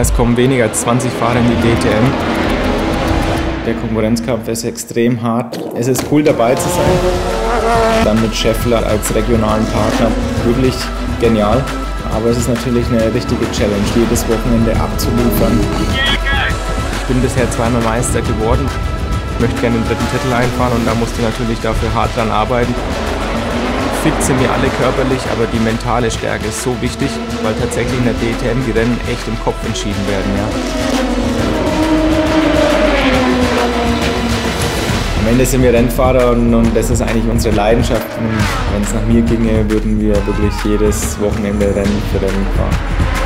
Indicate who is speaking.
Speaker 1: Es kommen weniger als 20 Fahrer in die DTM.
Speaker 2: Der Konkurrenzkampf ist extrem hart. Es ist cool dabei zu sein. Dann mit Scheffler als regionalen Partner wirklich genial. Aber es ist natürlich eine richtige Challenge, jedes Wochenende abzuliefern.
Speaker 1: Ich bin bisher zweimal Meister geworden. Ich möchte gerne den dritten Titel einfahren und da musst du natürlich dafür hart dran arbeiten. Fit sind wir alle körperlich, aber die mentale Stärke ist so wichtig, weil tatsächlich in der DTM die Rennen echt im Kopf entschieden werden. Ja.
Speaker 2: Am Ende sind wir Rennfahrer und, und das ist eigentlich unsere Leidenschaft. Wenn es nach mir ginge, würden wir wirklich jedes Wochenende Rennen für Rennen fahren.